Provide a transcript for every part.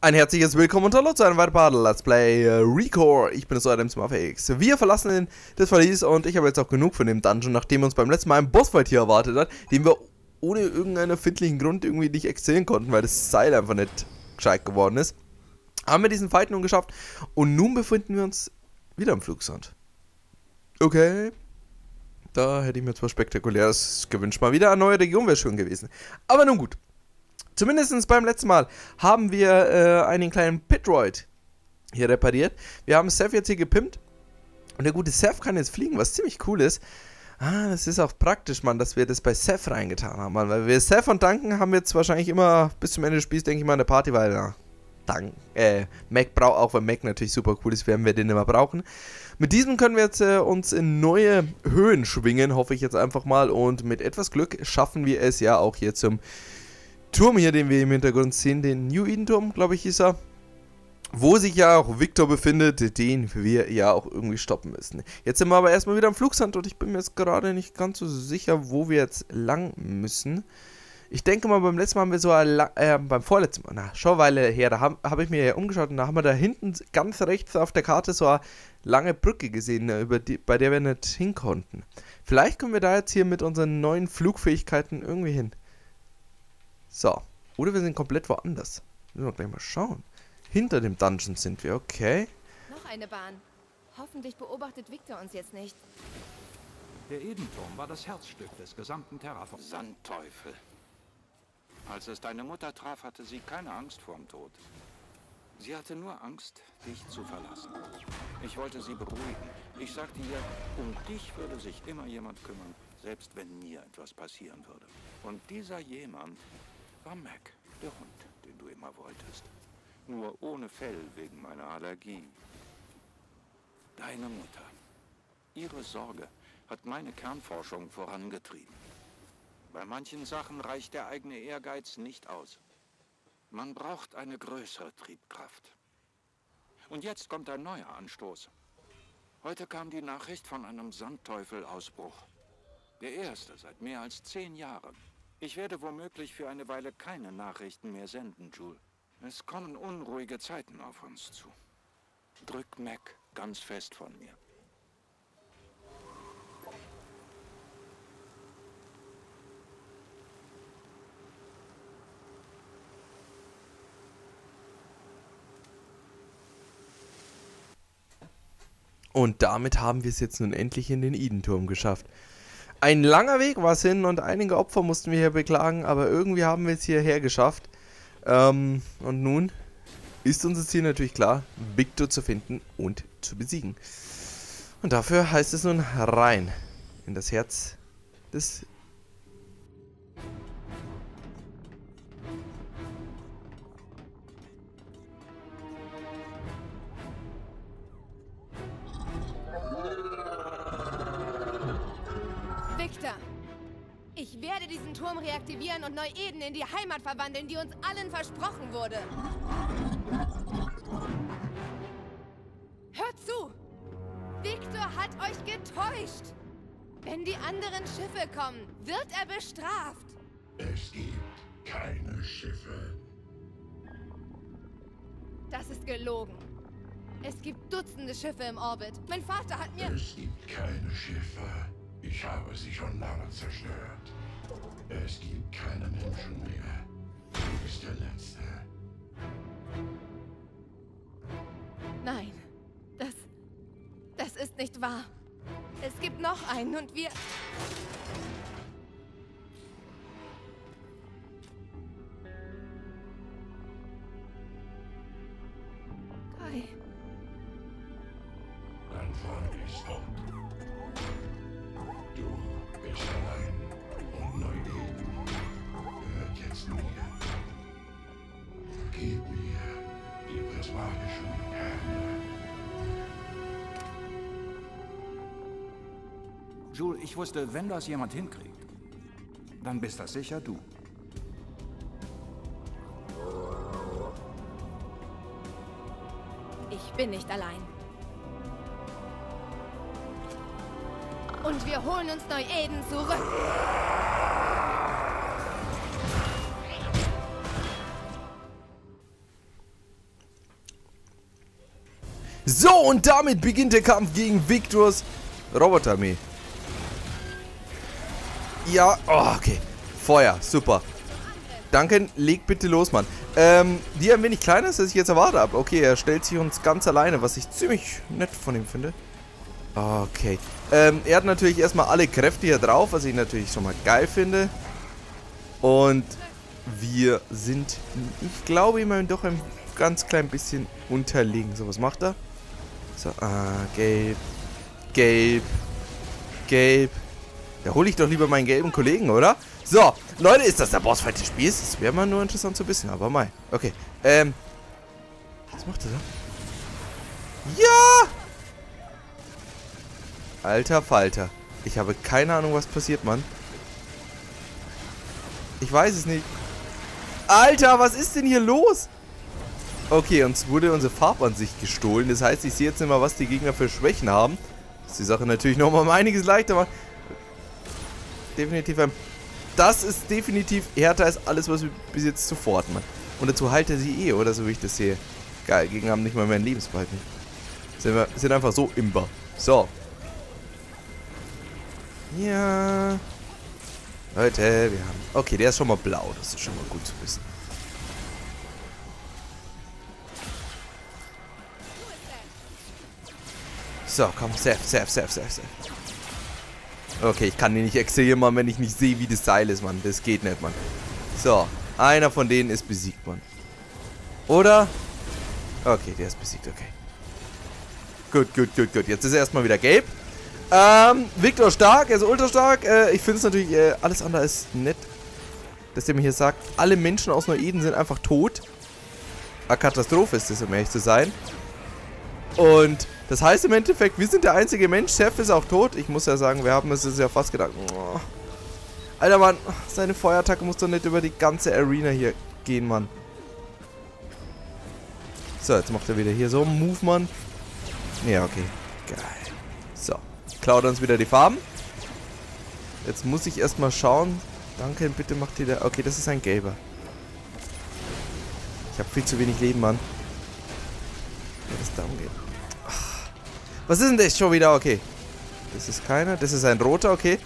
Ein herzliches Willkommen und Hallo zu einem weiteren Part Let's Play äh, Recore. Ich bin es euer X. Wir verlassen den, das Verlies und ich habe jetzt auch genug von dem Dungeon, nachdem uns beim letzten Mal ein Bossfight hier erwartet hat, den wir ohne irgendeinen erfindlichen Grund irgendwie nicht exzellen konnten, weil das Seil einfach nicht gescheit geworden ist. Haben wir diesen Fight nun geschafft und nun befinden wir uns wieder im Flugsand. Okay. Da hätte ich mir zwar spektakuläres gewünscht. Mal wieder eine neue Region wäre schön gewesen. Aber nun gut. Zumindest beim letzten Mal haben wir äh, einen kleinen Pitroid hier repariert. Wir haben Seth jetzt hier gepimpt. Und der gute Seth kann jetzt fliegen, was ziemlich cool ist. Ah, das ist auch praktisch, Mann, dass wir das bei Seth reingetan haben, Mann. Weil wir Seth und Duncan haben jetzt wahrscheinlich immer bis zum Ende des Spiels, denke ich mal, eine Party, weil ja, Dank, äh, Mac braucht, auch wenn Mac natürlich super cool ist, werden wir den immer brauchen. Mit diesem können wir jetzt äh, uns in neue Höhen schwingen, hoffe ich jetzt einfach mal. Und mit etwas Glück schaffen wir es ja auch hier zum Turm hier, den wir im Hintergrund sehen, den New Eden Turm, glaube ich, hieß er. Wo sich ja auch Victor befindet, den wir ja auch irgendwie stoppen müssen. Jetzt sind wir aber erstmal wieder am Flugsand und ich bin mir jetzt gerade nicht ganz so sicher, wo wir jetzt lang müssen. Ich denke mal, beim letzten Mal haben wir so, äh, beim vorletzten Mal, na, schon Weile her, da habe hab ich mir ja umgeschaut und da haben wir da hinten ganz rechts auf der Karte so eine lange Brücke gesehen, ne, über die, bei der wir nicht hin konnten. Vielleicht können wir da jetzt hier mit unseren neuen Flugfähigkeiten irgendwie hin. So. Oder wir sind komplett woanders. Müssen wir gleich mal schauen. Hinter dem Dungeon sind wir, okay. Noch eine Bahn. Hoffentlich beobachtet Victor uns jetzt nicht. Der Edenturm war das Herzstück des gesamten Terraforms. Sandteufel. Als es deine Mutter traf, hatte sie keine Angst vorm Tod. Sie hatte nur Angst, dich zu verlassen. Ich wollte sie beruhigen. Ich sagte ihr, um dich würde sich immer jemand kümmern, selbst wenn mir etwas passieren würde. Und dieser jemand war Mac, der Hund, den du immer wolltest. Nur ohne Fell wegen meiner Allergie. Deine Mutter. Ihre Sorge hat meine Kernforschung vorangetrieben. Bei manchen Sachen reicht der eigene Ehrgeiz nicht aus. Man braucht eine größere Triebkraft. Und jetzt kommt ein neuer Anstoß. Heute kam die Nachricht von einem Sandteufel-Ausbruch. Der erste seit mehr als zehn Jahren. Ich werde womöglich für eine Weile keine Nachrichten mehr senden, Jules. Es kommen unruhige Zeiten auf uns zu. Drück Mac ganz fest von mir. Und damit haben wir es jetzt nun endlich in den Identurm geschafft. Ein langer Weg war es hin und einige Opfer mussten wir hier beklagen, aber irgendwie haben wir es hierher geschafft. Ähm, und nun ist unser Ziel natürlich klar, Victor zu finden und zu besiegen. Und dafür heißt es nun rein in das Herz des Turm reaktivieren und Neu-Eden in die Heimat verwandeln, die uns allen versprochen wurde. Hört zu! Victor hat euch getäuscht! Wenn die anderen Schiffe kommen, wird er bestraft. Es gibt keine Schiffe. Das ist gelogen. Es gibt Dutzende Schiffe im Orbit. Mein Vater hat mir... Es gibt keine Schiffe. Ich habe sie schon lange zerstört. Es gibt keine Menschen mehr. Du bist der Letzte. Nein, das... Das ist nicht wahr. Es gibt noch einen und wir... Kai. Dein Freund ist tot. Jules, ich wusste, wenn das jemand hinkriegt, dann bist das sicher du. Ich bin nicht allein. Und wir holen uns Neu-Eden zurück. So, und damit beginnt der Kampf gegen Victors Roboterarmee. Ja, oh, okay. Feuer, super. Duncan, leg bitte los, Mann. Ähm, die ein wenig kleiner ist, als ich jetzt erwartet habe. Okay, er stellt sich uns ganz alleine, was ich ziemlich nett von ihm finde. Okay. Ähm, er hat natürlich erstmal alle Kräfte hier drauf, was ich natürlich schon mal geil finde. Und wir sind, ich glaube, immerhin doch ein ganz klein bisschen unterlegen. So, was macht er? So, ah, gelb, gelb, gelb. Da hole ich doch lieber meinen gelben Kollegen, oder? So, Leute, ist das der Bossfight des Spiels? Das wäre mal nur interessant zu wissen, aber mal. Okay, ähm. Was macht er da? Ja! Alter Falter. Ich habe keine Ahnung, was passiert, Mann. Ich weiß es nicht. Alter, was ist denn hier los? Okay, uns wurde unsere Farbansicht gestohlen. Das heißt, ich sehe jetzt nicht mal, was die Gegner für Schwächen haben. Das ist die Sache natürlich nochmal um einiges leichter macht. Definitiv ein das ist definitiv härter als alles, was wir bis jetzt zuvor hatten. Und dazu heilt er sie eh, oder so wie ich das sehe. Geil, Gegner haben nicht mal mehr einen Lebensbalken. Sind, wir, sind einfach so imber. So. Ja. Leute, wir haben... Okay, der ist schon mal blau. Das ist schon mal gut zu wissen. So, komm, safe, safe, safe, safe, safe. Okay, ich kann den nicht extrahieren, Mann, wenn ich nicht sehe, wie das Seil ist, Mann. Das geht nicht, Mann. So, einer von denen ist besiegt, Mann. Oder? Okay, der ist besiegt, okay. Gut, gut, gut, gut. Jetzt ist er erstmal wieder gelb. Ähm, Victor stark, er ist ultra stark. Äh, ich finde es natürlich äh, alles andere ist nett, dass der mir hier sagt, alle Menschen aus Neu-Eden sind einfach tot. Eine Katastrophe ist das, um ehrlich zu sein. Und das heißt im Endeffekt, wir sind der einzige Mensch. Chef ist auch tot. Ich muss ja sagen, wir haben es ja fast gedacht. Oh. Alter, Mann. Seine Feuerattacke muss doch nicht über die ganze Arena hier gehen, Mann. So, jetzt macht er wieder hier so einen Move, Mann. Ja, okay. Geil. So. Klaut uns wieder die Farben. Jetzt muss ich erstmal schauen. Danke, bitte macht ihr da... Okay, das ist ein Gelber. Ich habe viel zu wenig Leben, Mann. Wenn es darum geht. Was ist denn das schon wieder? Okay. Das ist keiner. Das ist ein roter, okay.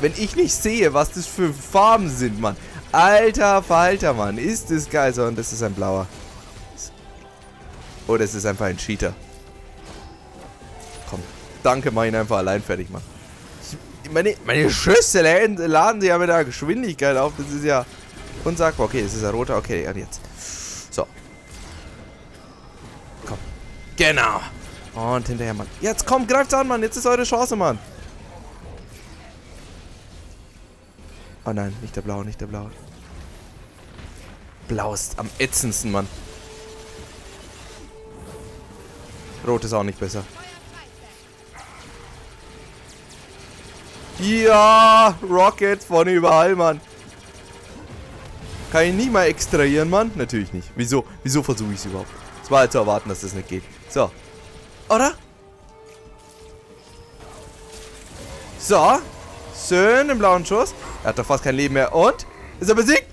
Wenn ich nicht sehe, was das für Farben sind, Mann. Alter Falter, Mann. Ist das geil. So, und das ist ein blauer. Oh, das ist einfach ein Cheater. Komm. Danke, mach ihn einfach allein fertig, Mann. meine, meine Schüsse laden, laden sie ja mit der Geschwindigkeit auf. Das ist ja unsagbar. Okay, das ist ein roter. Okay, und jetzt. So. Komm. Genau. Und hinterher, Mann. Jetzt komm, greift an, Mann. Jetzt ist eure Chance, Mann. Oh nein, nicht der Blaue, nicht der Blaue. Blau ist am ätzendsten, Mann. Rot ist auch nicht besser. Ja, Rocket von überall, Mann. Kann ich nie mal extrahieren, Mann? Natürlich nicht. Wieso? Wieso versuche ich es überhaupt? Es war halt zu erwarten, dass das nicht geht. So, oder? So. Schön im blauen Schuss. Er hat doch fast kein Leben mehr. Und? Ist er besiegt?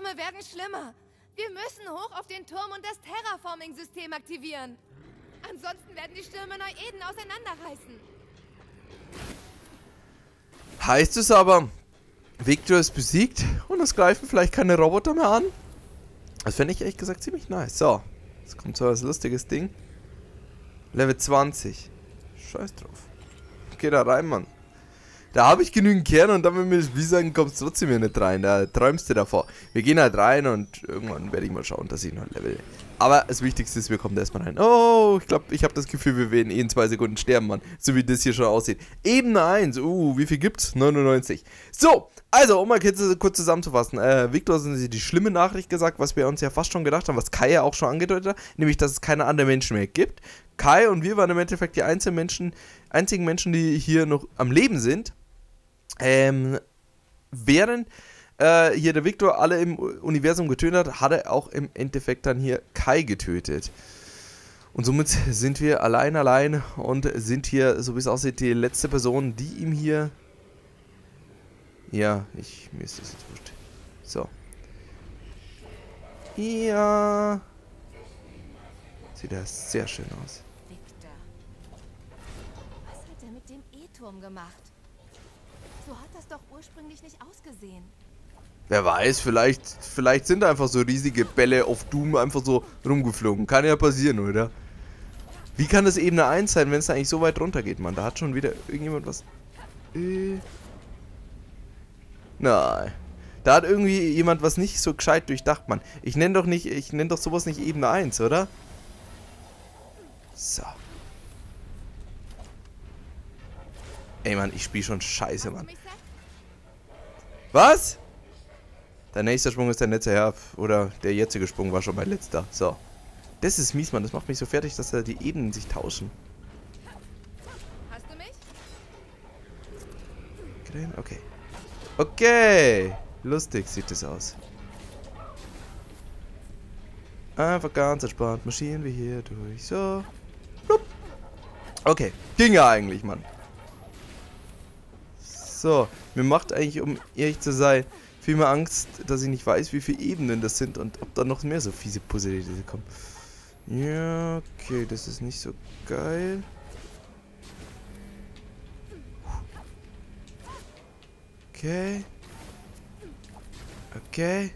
Stürme werden schlimmer. Wir müssen hoch auf den Turm und das Terraforming-System aktivieren. Ansonsten werden die Stürme Neu-Eden auseinanderreißen. Heißt es aber, Victor ist besiegt und es greifen vielleicht keine Roboter mehr an? Das fände ich ehrlich gesagt ziemlich nice. So, jetzt kommt so was lustiges Ding. Level 20. Scheiß drauf. Geh da rein, Mann. Da habe ich genügend Kerne und dann, wenn mir das Spiel sagen, kommst du trotzdem hier nicht rein. Da träumst du davor. Wir gehen halt rein und irgendwann werde ich mal schauen, dass ich noch ein Level. Aber das Wichtigste ist, wir kommen da erstmal rein. Oh, ich glaube, ich habe das Gefühl, wir werden eh in zwei Sekunden sterben, Mann. So wie das hier schon aussieht. Ebene 1. Uh, wie viel gibt's? 99. So, also, um mal kurz, zusammenzufassen. Äh, Victor sind sie die schlimme Nachricht gesagt, was wir uns ja fast schon gedacht haben, was Kai ja auch schon angedeutet hat. Nämlich, dass es keine anderen Menschen mehr gibt. Kai und wir waren im Endeffekt die einzigen Menschen, einzigen Menschen, die hier noch am Leben sind. Ähm, während äh, hier der Victor alle im Universum getötet hat, hat er auch im Endeffekt dann hier Kai getötet. Und somit sind wir allein allein und sind hier, so wie es aussieht, die letzte Person, die ihm hier... Ja, ich, mir ist das jetzt wurscht. So. Ja. Sieht das sehr schön aus. Victor. Was hat er mit dem E-Turm gemacht? So hat das doch ursprünglich nicht ausgesehen. Wer weiß, vielleicht, vielleicht sind einfach so riesige Bälle auf Doom einfach so rumgeflogen. Kann ja passieren, oder? Wie kann das Ebene 1 sein, wenn es eigentlich so weit runter geht, Mann? Da hat schon wieder irgendjemand was... Äh... Nein. Da hat irgendwie jemand was nicht so gescheit durchdacht, Mann. Ich nenne doch nicht, ich nenne doch sowas nicht Ebene 1, oder? So. Ey, Mann, ich spiele schon scheiße, Mann. Was? Der nächste Sprung ist der letzte, ja. Oder der jetzige Sprung war schon mein letzter. So. Das ist mies, Mann. Das macht mich so fertig, dass da die Ebenen sich tauschen. Hast du mich? Okay. Okay. Lustig sieht das aus. Einfach ganz entspannt marschieren wir hier durch. So. Blub. Okay. Ging ja eigentlich, Mann. So. Mir macht eigentlich, um ehrlich zu sein, viel mehr Angst, dass ich nicht weiß, wie viele Ebenen das sind und ob da noch mehr so fiese Puzzle kommen. Ja, okay, das ist nicht so geil. Okay. Okay.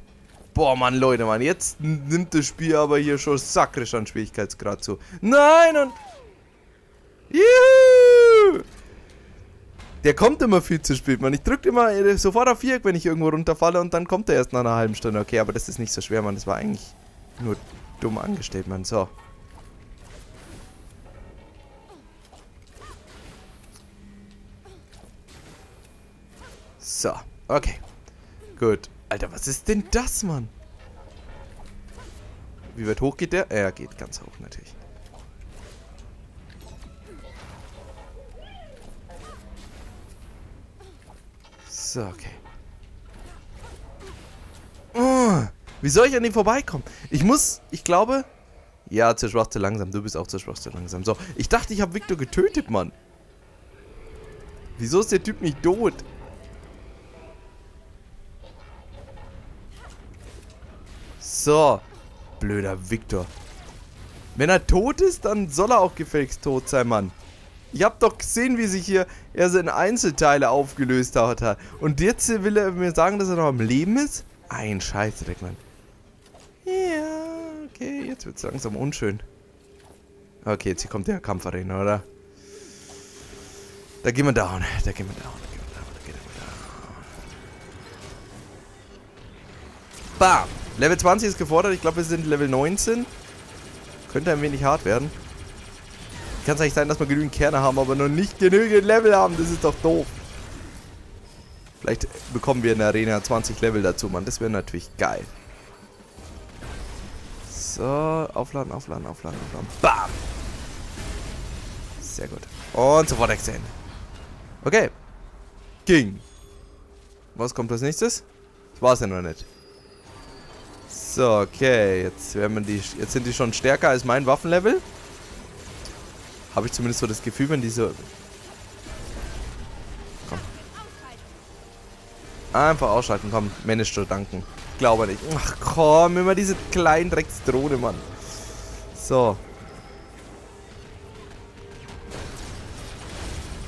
Boah, Mann, Leute, Mann. Jetzt nimmt das Spiel aber hier schon sakrisch an Schwierigkeitsgrad zu. Nein, und... Juhu! Der kommt immer viel zu spät, Mann. Ich drücke immer äh, sofort auf Viereck, wenn ich irgendwo runterfalle und dann kommt er erst nach einer halben Stunde. Okay, aber das ist nicht so schwer, Mann. Das war eigentlich nur dumm angestellt, Mann. So. So, okay. Gut. Alter, was ist denn das, Mann? Wie weit hoch geht der? Er geht ganz hoch, natürlich. So, okay. Oh, wie soll ich an dem vorbeikommen? Ich muss, ich glaube... Ja, zu schwach, zu langsam. Du bist auch zu schwach, zu langsam. So, ich dachte, ich habe Victor getötet, Mann. Wieso ist der Typ nicht tot? So. Blöder Victor. Wenn er tot ist, dann soll er auch gefälligst tot sein, Mann. Ich hab doch gesehen, wie sich hier er so in Einzelteile aufgelöst hat. Und jetzt will er mir sagen, dass er noch am Leben ist? Ein Scheißdreck, Mann. Ja, okay, jetzt wird's langsam unschön. Okay, jetzt hier kommt der Kampfarena, oder? Da gehen wir down. Da gehen wir down. Da gehen wir down. Da gehen wir down. Bam! Level 20 ist gefordert. Ich glaube, wir sind Level 19. Könnte ein wenig hart werden. Kann es eigentlich sein, dass wir genügend Kerne haben, aber noch nicht genügend Level haben. Das ist doch doof. Vielleicht bekommen wir in der Arena 20 Level dazu, Mann. Das wäre natürlich geil. So, aufladen, aufladen, aufladen, aufladen. Bam! Sehr gut. Und sofort extend. Okay. Ging. Was kommt als nächstes? Das war's ja noch nicht. So, okay. Jetzt, werden wir die, jetzt sind die schon stärker als mein Waffenlevel. Habe ich zumindest so das Gefühl, wenn diese... Komm. Einfach ausschalten, komm. Manage zu danken. Glaube nicht. Ach komm, immer diese kleinen Drecksdrohne, Mann. So.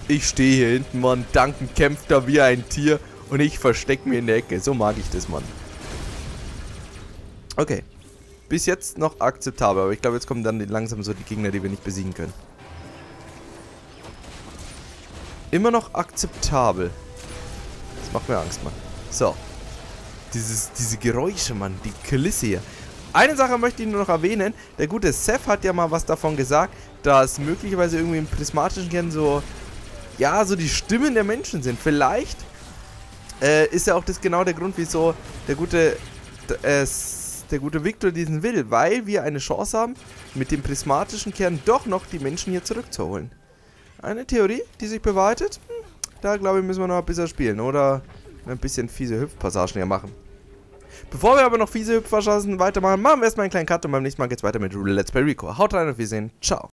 Ich stehe hier hinten, Mann. Duncan kämpft da wie ein Tier. Und ich verstecke mir in der Ecke. So mag ich das, Mann. Okay. Bis jetzt noch akzeptabel. Aber ich glaube, jetzt kommen dann langsam so die Gegner, die wir nicht besiegen können. Immer noch akzeptabel. Das macht mir Angst, Mann. So. Dieses, diese Geräusche, Mann. Die Kulisse hier. Eine Sache möchte ich nur noch erwähnen. Der gute Seth hat ja mal was davon gesagt, dass möglicherweise irgendwie im prismatischen Kern so ja, so die Stimmen der Menschen sind. Vielleicht äh, ist ja auch das genau der Grund, wieso der gute äh, der gute Victor diesen will, weil wir eine Chance haben, mit dem prismatischen Kern doch noch die Menschen hier zurückzuholen. Eine Theorie, die sich bewahrheitet? Hm, da glaube ich, müssen wir noch ein bisschen spielen oder ein bisschen fiese Hüpfpassagen hier machen. Bevor wir aber noch fiese Hüpfpassagen weitermachen, machen wir erstmal einen kleinen Cut und beim nächsten Mal geht's weiter mit Let's Play Rico. Haut rein und wir sehen. Ciao.